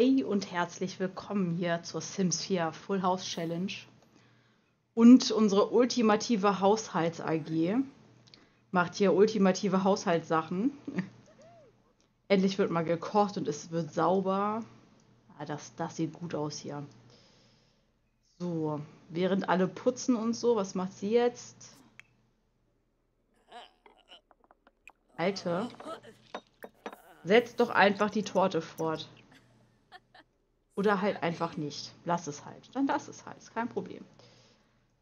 Hey und herzlich willkommen hier zur Sims 4 Full House Challenge und unsere ultimative Haushalts AG macht hier ultimative Haushaltssachen. Endlich wird mal gekocht und es wird sauber. Ja, das, das sieht gut aus hier. So, während alle putzen und so, was macht sie jetzt? Alte, setz doch einfach die Torte fort. Oder halt einfach nicht. Lass es halt. Dann lass es halt. Ist kein Problem.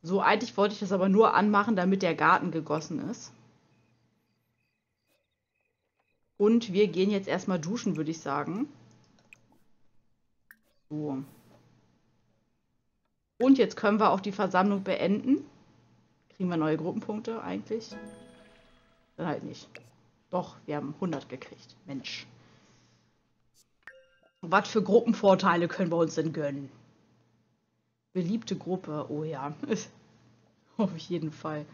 So, eigentlich wollte ich das aber nur anmachen, damit der Garten gegossen ist. Und wir gehen jetzt erstmal duschen, würde ich sagen. So. Und jetzt können wir auch die Versammlung beenden. Kriegen wir neue Gruppenpunkte eigentlich? Dann halt nicht. Doch, wir haben 100 gekriegt. Mensch. Was für Gruppenvorteile können wir uns denn gönnen? Beliebte Gruppe, oh ja. Auf jeden Fall.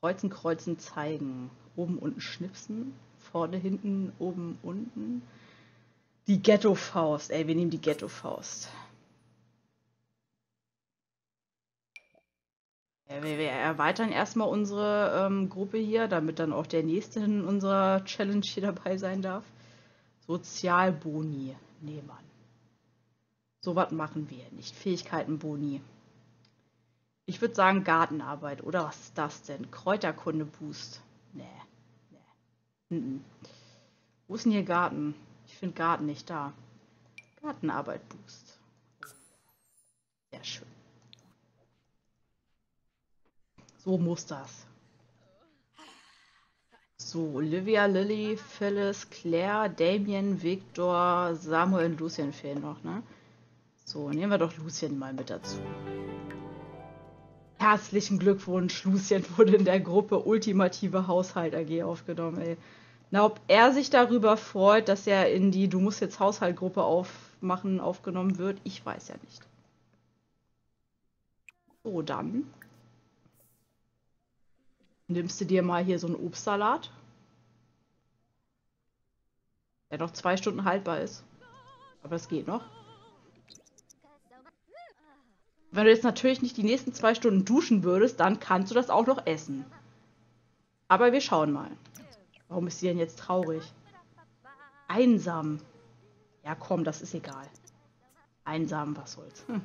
Kreuzen, kreuzen, zeigen. Oben, unten schnipsen. Vorne, hinten, oben, unten. Die Ghetto-Faust. Ey, wir nehmen die Ghetto-Faust. Ja, wir, wir, erweitern erstmal unsere ähm, Gruppe hier, damit dann auch der nächste in unserer Challenge hier dabei sein darf. Sozialboni nehmen. So was machen wir nicht. Fähigkeitenboni. Ich würde sagen Gartenarbeit. Oder was ist das denn? Kräuterkunde Boost. Nee. nee. Mm -mm. Wo ist denn hier Garten? Ich finde Garten nicht da. Gartenarbeit Boost. Sehr schön. So muss das. So, Olivia, Lily, Phyllis, Claire, Damien, Victor, Samuel und Lucien fehlen noch, ne? So, nehmen wir doch Lucien mal mit dazu. Herzlichen Glückwunsch, Lucien wurde in der Gruppe Ultimative Haushalt AG aufgenommen, ey. Na, ob er sich darüber freut, dass er in die Du musst jetzt Haushaltgruppe aufmachen aufgenommen wird, ich weiß ja nicht. So, dann nimmst du dir mal hier so einen Obstsalat, der noch zwei Stunden haltbar ist. Aber es geht noch. Wenn du jetzt natürlich nicht die nächsten zwei Stunden duschen würdest, dann kannst du das auch noch essen. Aber wir schauen mal. Warum ist sie denn jetzt traurig? Einsam. Ja komm, das ist egal. Einsam, was soll's. Hm.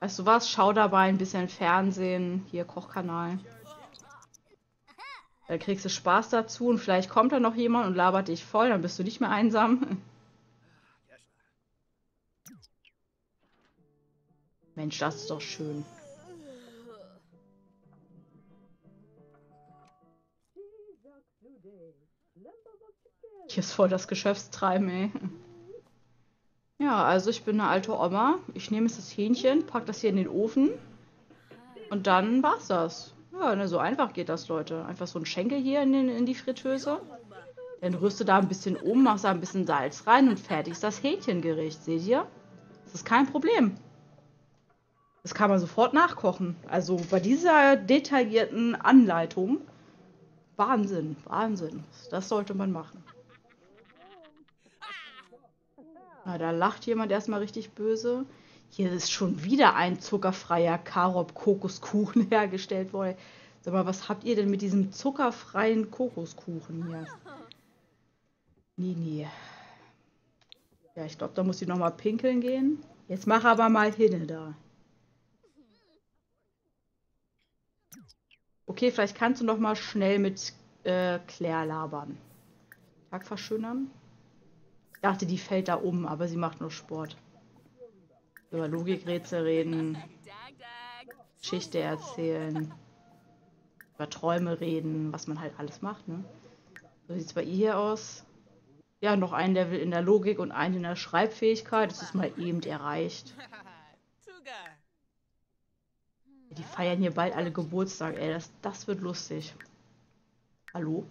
Weißt du was? Schau dabei ein bisschen Fernsehen. Hier, Kochkanal. Da kriegst du Spaß dazu und vielleicht kommt da noch jemand und labert dich voll, dann bist du nicht mehr einsam. Mensch, das ist doch schön. Hier ist voll das Geschäftstreiben, ey. Ja, also ich bin eine alte Oma. Ich nehme jetzt das Hähnchen, pack das hier in den Ofen. Und dann war's das. Ja, ne, so einfach geht das, Leute. Einfach so ein Schenkel hier in, den, in die Fritteuse. Dann rührst du da ein bisschen um, machst da ein bisschen Salz rein und fertig ist das Hähnchengericht. Seht ihr? Das ist kein Problem. Das kann man sofort nachkochen. Also bei dieser detaillierten Anleitung. Wahnsinn, Wahnsinn. Das sollte man machen. Na, da lacht jemand erstmal richtig böse. Hier ist schon wieder ein zuckerfreier Karob-Kokoskuchen hergestellt worden. Sag mal, was habt ihr denn mit diesem zuckerfreien Kokoskuchen hier? Nee, nee. Ja, ich glaube, da muss ich nochmal pinkeln gehen. Jetzt mach aber mal hinne da. Okay, vielleicht kannst du noch mal schnell mit äh, Claire labern. Tag verschönern. Ich dachte, die fällt da um, aber sie macht nur Sport. Über Logikrätsel reden, Geschichte erzählen, über Träume reden, was man halt alles macht, ne? So sieht es bei ihr hier aus. Ja, noch ein Level in der Logik und ein in der Schreibfähigkeit. Das ist mal eben erreicht. Die feiern hier bald alle Geburtstag, ey. Das, das wird lustig. Hallo?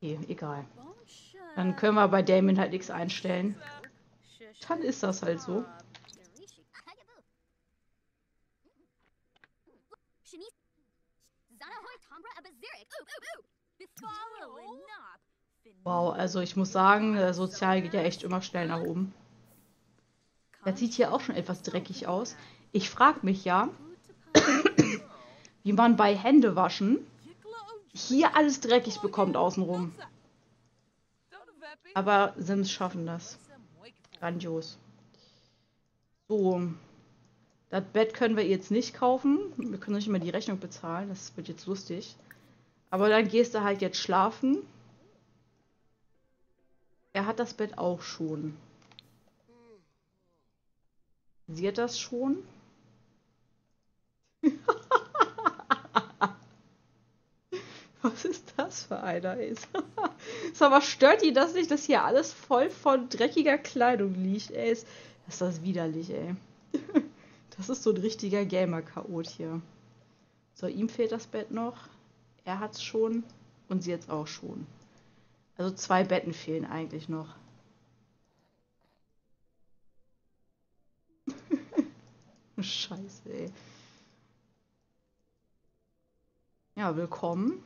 Okay, egal. Dann können wir bei Damien halt nichts einstellen. Dann ist das halt so. Wow, also ich muss sagen, Sozial geht ja echt immer schnell nach oben. Das sieht hier auch schon etwas dreckig aus. Ich frage mich ja, wie man bei Händewaschen hier alles dreckig bekommt außenrum. Aber Sims schaffen das. Grandios. So. Das Bett können wir jetzt nicht kaufen. Wir können nicht mehr die Rechnung bezahlen. Das wird jetzt lustig. Aber dann gehst du halt jetzt schlafen. Er hat das Bett auch schon. Sie hat das schon. Was ist das für einer? Sag mal, stört die das nicht, dass hier alles voll von dreckiger Kleidung liegt? Ey, ist, ist das widerlich, ey. Das ist so ein richtiger Gamer-Chaot hier. So, ihm fehlt das Bett noch. Er hat's schon. Und sie jetzt auch schon. Also zwei Betten fehlen eigentlich noch. Scheiße, ey. Ja, willkommen.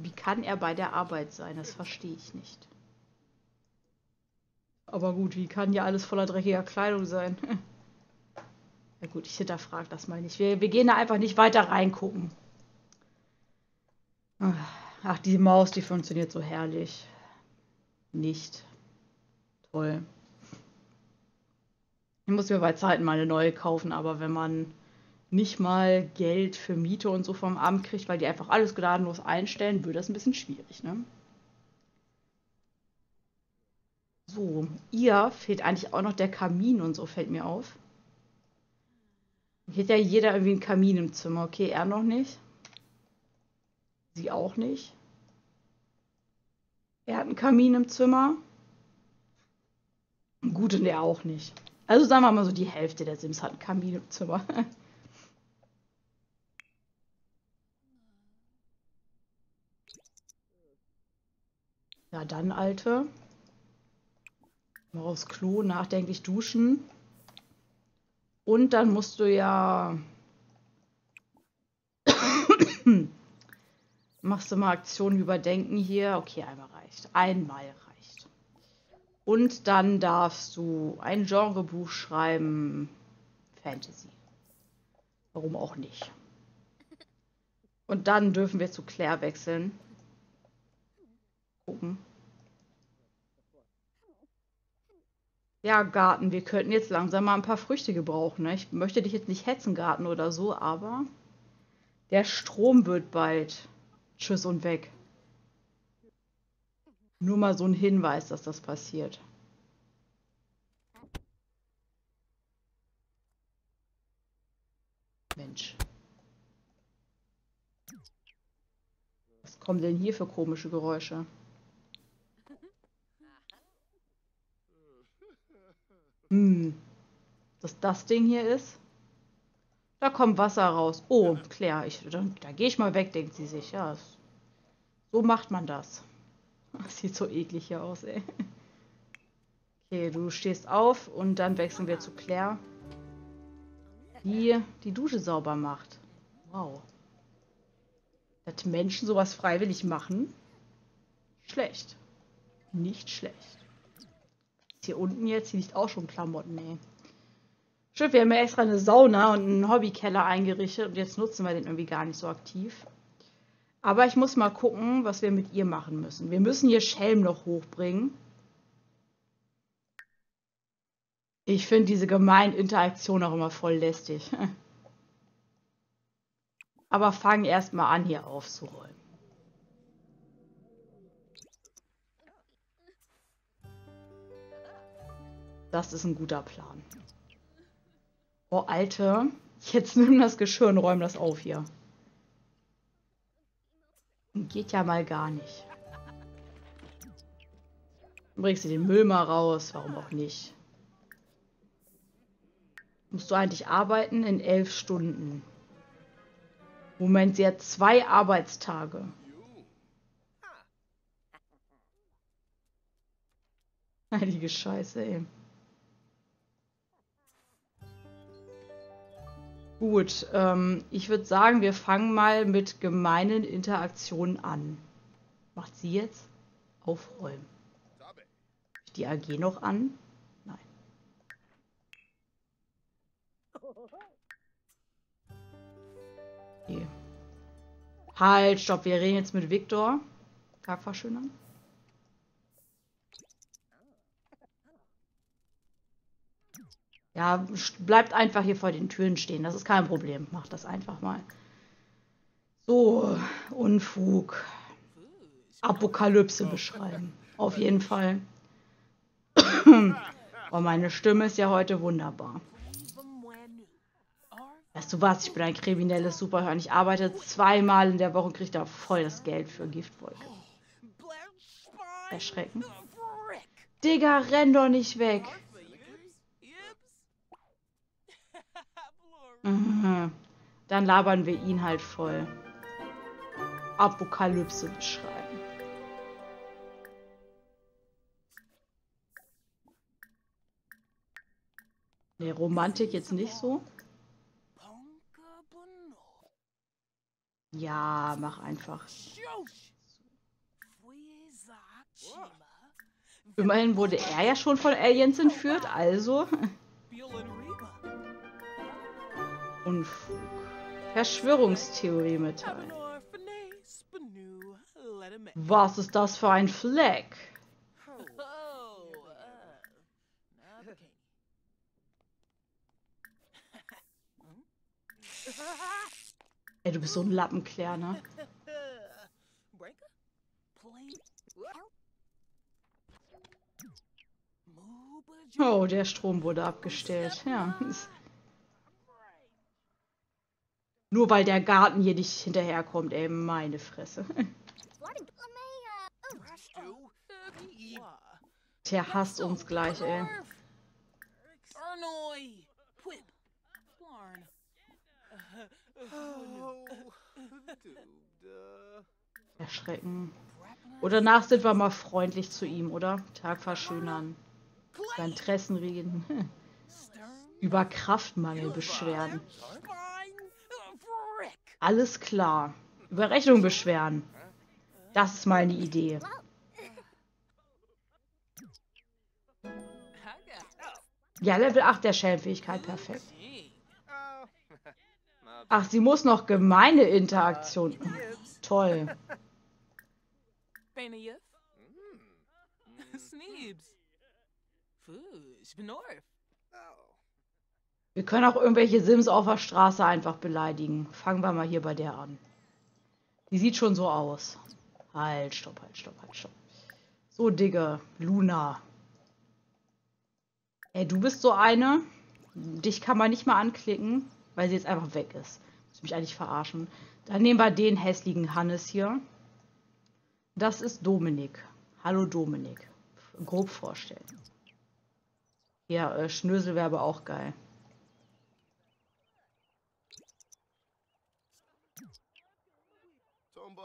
Wie kann er bei der Arbeit sein? Das verstehe ich nicht. Aber gut, wie kann ja alles voller dreckiger Kleidung sein? ja gut, ich hinterfrage das mal nicht. Wir, wir gehen da einfach nicht weiter reingucken. Ach, die Maus, die funktioniert so herrlich. Nicht. Toll. Ich muss mir bei Zeiten mal eine neue kaufen, aber wenn man nicht mal Geld für Miete und so vom Amt kriegt, weil die einfach alles gnadenlos einstellen, wird das ein bisschen schwierig, ne? So, ihr fehlt eigentlich auch noch der Kamin und so, fällt mir auf. Hier hat ja jeder irgendwie einen Kamin im Zimmer. Okay, er noch nicht. Sie auch nicht. Er hat einen Kamin im Zimmer. Gut, und er auch nicht. Also sagen wir mal so, die Hälfte der Sims hat einen Kamin im Zimmer. Ja, dann, Alte. Mal aufs Klo, nachdenklich duschen. Und dann musst du ja... Machst du mal Aktionen überdenken hier. Okay, einmal reicht. Einmal reicht. Und dann darfst du ein Genrebuch schreiben. Fantasy. Warum auch nicht. Und dann dürfen wir zu Claire wechseln gucken. Ja, Garten, wir könnten jetzt langsam mal ein paar Früchte gebrauchen. Ne? Ich möchte dich jetzt nicht hetzen, Garten oder so, aber der Strom wird bald. Tschüss und weg. Nur mal so ein Hinweis, dass das passiert. Mensch. Was kommen denn hier für komische Geräusche? Hm. Dass das Ding hier ist? Da kommt Wasser raus. Oh, Claire, ich, da, da gehe ich mal weg, denkt sie sich. Ja, so macht man das. Das sieht so eklig hier aus, ey. Okay, du stehst auf und dann wechseln wir zu Claire, die die Dusche sauber macht. Wow. Dass Menschen sowas freiwillig machen? Schlecht. Nicht schlecht hier unten jetzt? Hier liegt auch schon Klamotten, ey. Stimmt, wir haben ja extra eine Sauna und einen Hobbykeller eingerichtet und jetzt nutzen wir den irgendwie gar nicht so aktiv. Aber ich muss mal gucken, was wir mit ihr machen müssen. Wir müssen hier Schelm noch hochbringen. Ich finde diese gemeine Interaktion auch immer voll lästig. Aber fangen erstmal an, hier aufzuräumen. Das ist ein guter Plan. Oh, Alte. Jetzt nimm das Geschirr und räum das auf hier. Geht ja mal gar nicht. Dann bringst du den Müll mal raus. Warum auch nicht? Musst du eigentlich arbeiten in elf Stunden. Moment, sie hat zwei Arbeitstage. Heilige Scheiße, ey. Gut, ähm, ich würde sagen, wir fangen mal mit gemeinen Interaktionen an. Macht sie jetzt? Aufräumen. Die AG noch an? Nein. Okay. Halt, stopp, wir reden jetzt mit Viktor. Tag verschönern. Ja, bleibt einfach hier vor den Türen stehen. Das ist kein Problem. Macht das einfach mal. So, Unfug. Apokalypse beschreiben. Auf jeden Fall. oh, meine Stimme ist ja heute wunderbar. Weißt du was? Ich bin ein kriminelles Superhörn. Ich arbeite zweimal in der Woche und kriege da voll das Geld für Giftwolke. Erschrecken. Digga, renn doch nicht weg. Mhm. Dann labern wir ihn halt voll. Apokalypse beschreiben. Ne, Romantik jetzt nicht so. Ja, mach einfach. Immerhin wurde er ja schon von Aliens entführt, also. Unfug. Verschwörungstheorie mitteilen. Was ist das für ein Fleck? Ey, du bist so ein Lappenklärer, ne? Oh, der Strom wurde abgestellt. Ja. Nur weil der Garten hier nicht hinterherkommt, ey, meine Fresse. Der hasst uns gleich, ey. Erschrecken. Oder nach sind wir mal freundlich zu ihm, oder? Tag verschönern. Über Interessen reden. Über Kraftmangel beschweren. Alles klar. Über Rechnung beschweren. Das ist mal eine Idee. Ja, Level 8 der Schellenfähigkeit, perfekt. Ach, sie muss noch gemeine Interaktion. Toll. Wir können auch irgendwelche Sims auf der Straße einfach beleidigen. Fangen wir mal hier bei der an. Die sieht schon so aus. Halt, stopp, halt, stopp, halt, stopp. So, Digga, Luna. Ey, du bist so eine. Dich kann man nicht mal anklicken, weil sie jetzt einfach weg ist. Muss mich eigentlich verarschen. Dann nehmen wir den hässlichen Hannes hier. Das ist Dominik. Hallo Dominik. Grob vorstellen. Ja, äh, Schnösel wäre aber auch geil.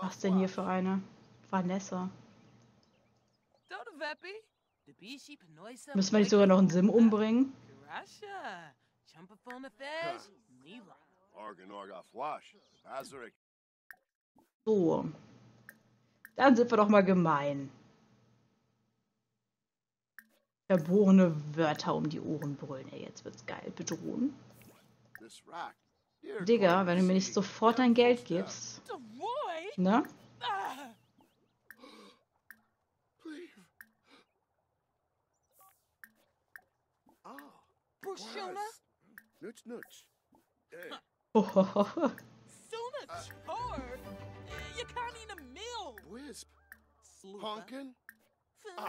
Was denn hier für eine? Vanessa. Müssen wir nicht sogar noch einen Sim umbringen? So. Dann sind wir doch mal gemein. Verborene Wörter um die Ohren brüllen. Ey, jetzt wird's geil. Bedrohen. Digga, wenn du mir nicht sofort dein Geld gibst. Ne?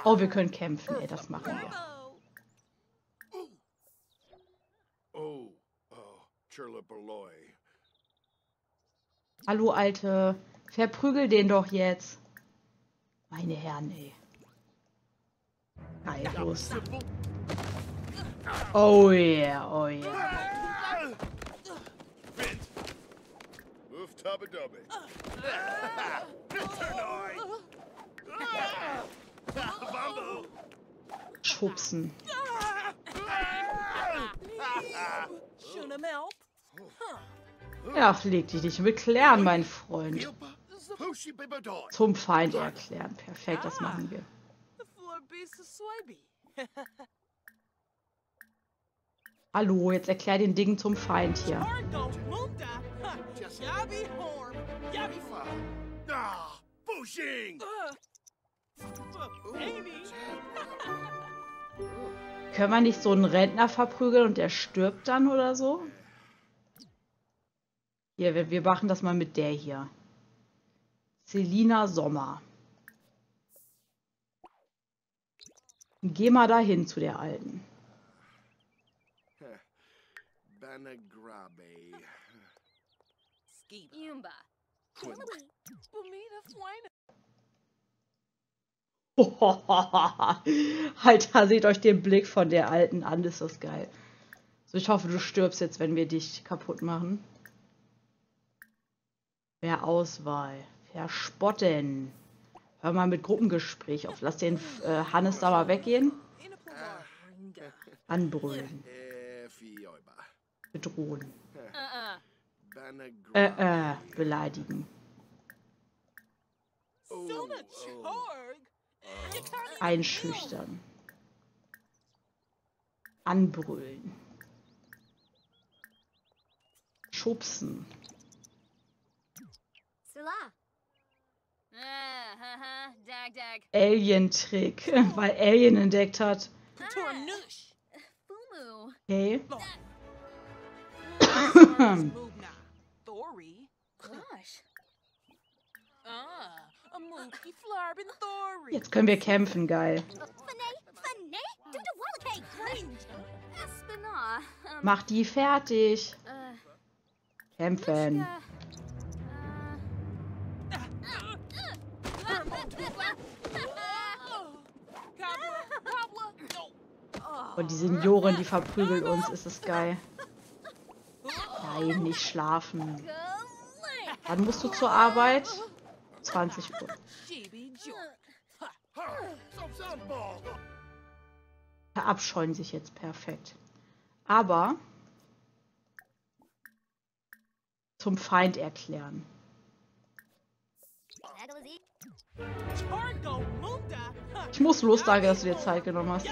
Oh, wir können kämpfen, ey, das machen wir. Oh, oh, Hallo, Alte. Verprügel den doch jetzt. Meine Herren, ey. Neidlos. Oh yeah, oh yeah. Schubsen. Ja, leg dich nicht mit klären, mein Freund. Zum Feind erklären. Perfekt, das machen wir. Hallo, jetzt erklär den Ding zum Feind hier. Ah, Pushing. Baby. Können wir nicht so einen Rentner verprügeln und der stirbt dann oder so? Hier, wir, wir machen das mal mit der hier. Selina Sommer. Geh mal dahin zu der Alten. Alter, seht euch den Blick von der Alten an, ist das geil. So, ich hoffe, du stirbst jetzt, wenn wir dich kaputt machen. Wer Auswahl. Verspotten. Hör mal mit Gruppengespräch auf. Lass den äh, Hannes da mal weggehen. Anbrüllen. Bedrohen. Äh, äh, beleidigen. Einschüchtern. Anbrüllen. Schubsen. Alien-Trick, weil Alien entdeckt hat. Fumu. Okay. Ah. Jetzt können wir kämpfen, geil. Mach die fertig. uh, Kämpfen. Und die Seniorin, die verprügelt uns. Ist es geil. Nein, nicht schlafen. Wann musst du zur Arbeit? 20 Uhr. Verabscheuen sich jetzt perfekt. Aber zum Feind erklären. Ich muss los, danke, dass du dir Zeit genommen hast.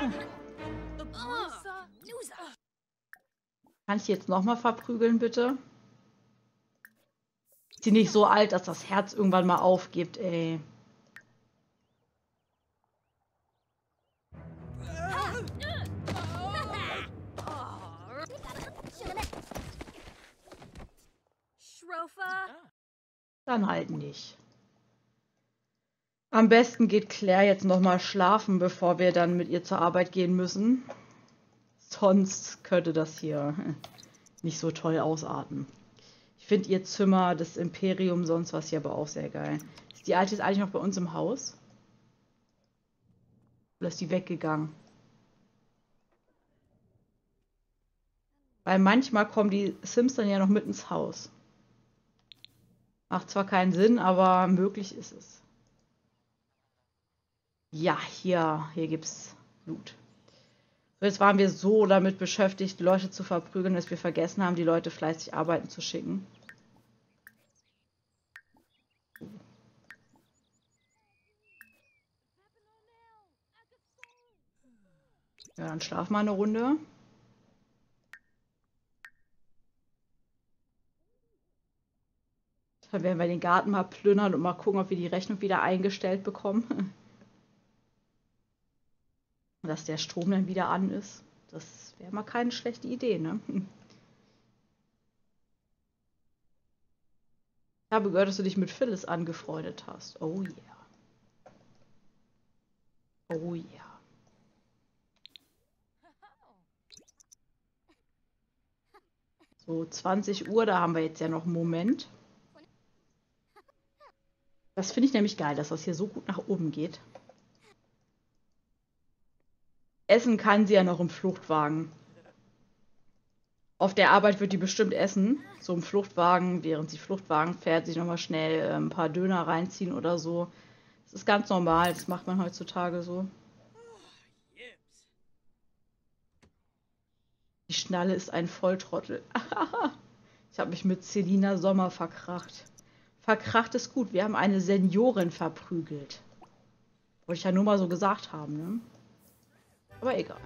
Kann ich die jetzt nochmal verprügeln, bitte? Ist die nicht so alt, dass das Herz irgendwann mal aufgibt, ey. Dann halt nicht. Am besten geht Claire jetzt nochmal schlafen, bevor wir dann mit ihr zur Arbeit gehen müssen. Sonst könnte das hier nicht so toll ausarten. Ich finde ihr Zimmer, das Imperium, sonst was hier aber auch sehr geil. Ist die Alte jetzt eigentlich noch bei uns im Haus? Oder ist die weggegangen? Weil manchmal kommen die Sims dann ja noch mit ins Haus. Macht zwar keinen Sinn, aber möglich ist es. Ja, hier, hier gibt's Loot. Jetzt waren wir so damit beschäftigt, Leute zu verprügeln, dass wir vergessen haben, die Leute fleißig arbeiten zu schicken. Ja, dann schlaf mal eine Runde. Dann werden wir den Garten mal plündern und mal gucken, ob wir die Rechnung wieder eingestellt bekommen. Dass der Strom dann wieder an ist. Das wäre mal keine schlechte Idee, ne? Ich habe gehört, dass du dich mit Phyllis angefreundet hast. Oh yeah. Oh yeah. So, 20 Uhr, da haben wir jetzt ja noch einen Moment. Das finde ich nämlich geil, dass das hier so gut nach oben geht. Essen kann sie ja noch im Fluchtwagen. Auf der Arbeit wird die bestimmt essen. So im Fluchtwagen, während sie Fluchtwagen fährt, sich nochmal schnell äh, ein paar Döner reinziehen oder so. Das ist ganz normal, das macht man heutzutage so. Die Schnalle ist ein Volltrottel. Ich habe mich mit Selina Sommer verkracht. Verkracht ist gut. Wir haben eine Seniorin verprügelt. Wollte ich ja nur mal so gesagt haben, ne? Aber egal.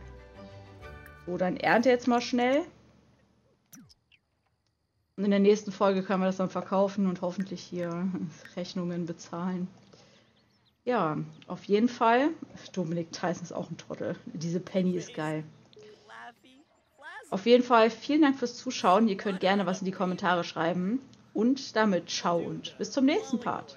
So, dann ernte jetzt mal schnell. Und in der nächsten Folge können wir das dann verkaufen und hoffentlich hier Rechnungen bezahlen. Ja, auf jeden Fall. Dominik Tyson ist auch ein Trottel. Diese Penny ist geil. Auf jeden Fall vielen Dank fürs Zuschauen. Ihr könnt gerne was in die Kommentare schreiben. Und damit ciao und bis zum nächsten Part.